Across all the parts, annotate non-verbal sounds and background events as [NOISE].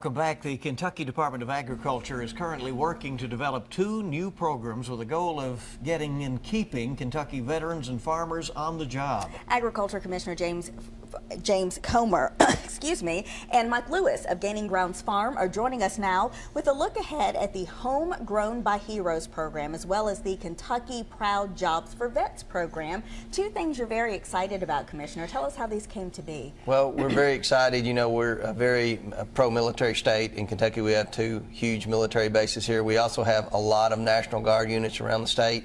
Welcome back. The Kentucky Department of Agriculture is currently working to develop two new programs with the goal of getting and keeping Kentucky veterans and farmers on the job. Agriculture Commissioner James James Comer, [COUGHS] excuse me, and Mike Lewis of Gaining Grounds Farm are joining us now with a look ahead at the Homegrown by Heroes program as well as the Kentucky Proud Jobs for Vets program. Two things you're very excited about, Commissioner. Tell us how these came to be. Well, we're very [COUGHS] excited. You know, we're a very uh, pro-military state. In Kentucky, we have two huge military bases here. We also have a lot of National Guard units around the state.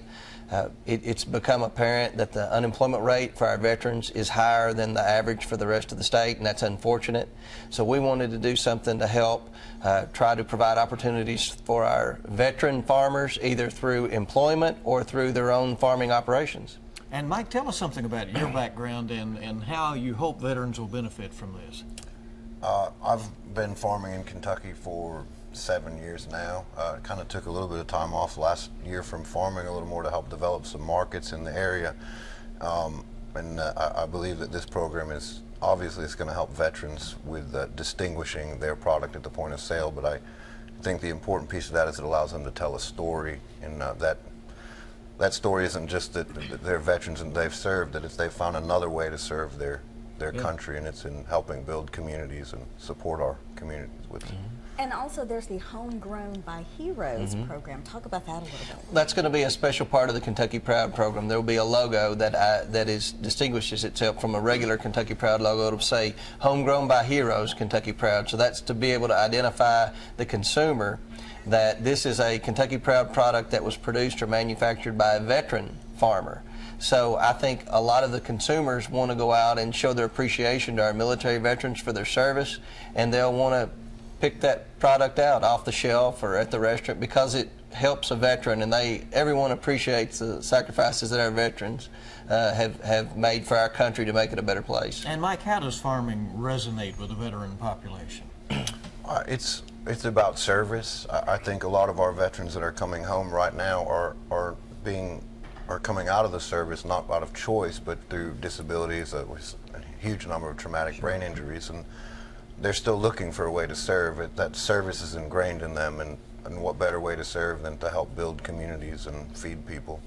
Uh, it, it's become apparent that the unemployment rate for our veterans is higher than the average for the rest of the state, and that's unfortunate. So we wanted to do something to help uh, try to provide opportunities for our veteran farmers, either through employment or through their own farming operations. And Mike, tell us something about your background and, and how you hope veterans will benefit from this. Uh, I've been farming in Kentucky for seven years now. Uh, kind of took a little bit of time off last year from farming a little more to help develop some markets in the area. Um, and uh, I, believe that this program is obviously it's going to help veterans with uh, distinguishing their product at the point of sale. But I think the important piece of that is it allows them to tell a story, and uh, that that story isn't just that they're veterans and they've served; that it's they've found another way to serve their their yeah. country, and it's in helping build communities and support our communities with. Mm -hmm. And also there's the Homegrown by Heroes mm -hmm. program. Talk about that a little bit. That's going to be a special part of the Kentucky Proud program. There will be a logo that I, that is distinguishes itself from a regular Kentucky Proud logo. It'll say Homegrown by Heroes Kentucky Proud. So that's to be able to identify the consumer that this is a Kentucky Proud product that was produced or manufactured by a veteran farmer. So I think a lot of the consumers want to go out and show their appreciation to our military veterans for their service, and they'll want to pick that product out off the shelf or at the restaurant because it helps a veteran and they everyone appreciates the sacrifices that our veterans uh, have have made for our country to make it a better place. And Mike, how does farming resonate with the veteran population? [CLEARS THROAT] Uh, it's it's about service. I, I, think a lot of our veterans that are coming home right now are are being are coming out of the service not out of choice but through disabilities, uh, a huge number of traumatic brain injuries and they're still looking for a way to serve. It, that service is ingrained in them, and, and what better way to serve than to help build communities and feed people.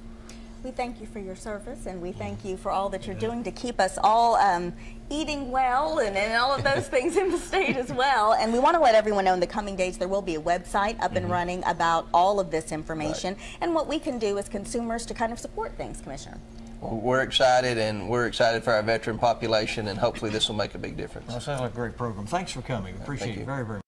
We thank you for your service, and we thank you for all that you're doing to keep us all um, eating well and, and all of those [LAUGHS] things in the state as well. And we want to let everyone know in the coming days there will be a website up mm -hmm. and mm-hmm. running about all of this information right. and what we can do as consumers to kind of support things, Commissioner. We're excited, and we're excited for our veteran population, and hopefully this will make a big difference. Well, sounds like a great program. Thanks for coming. Appreciate it very, very much.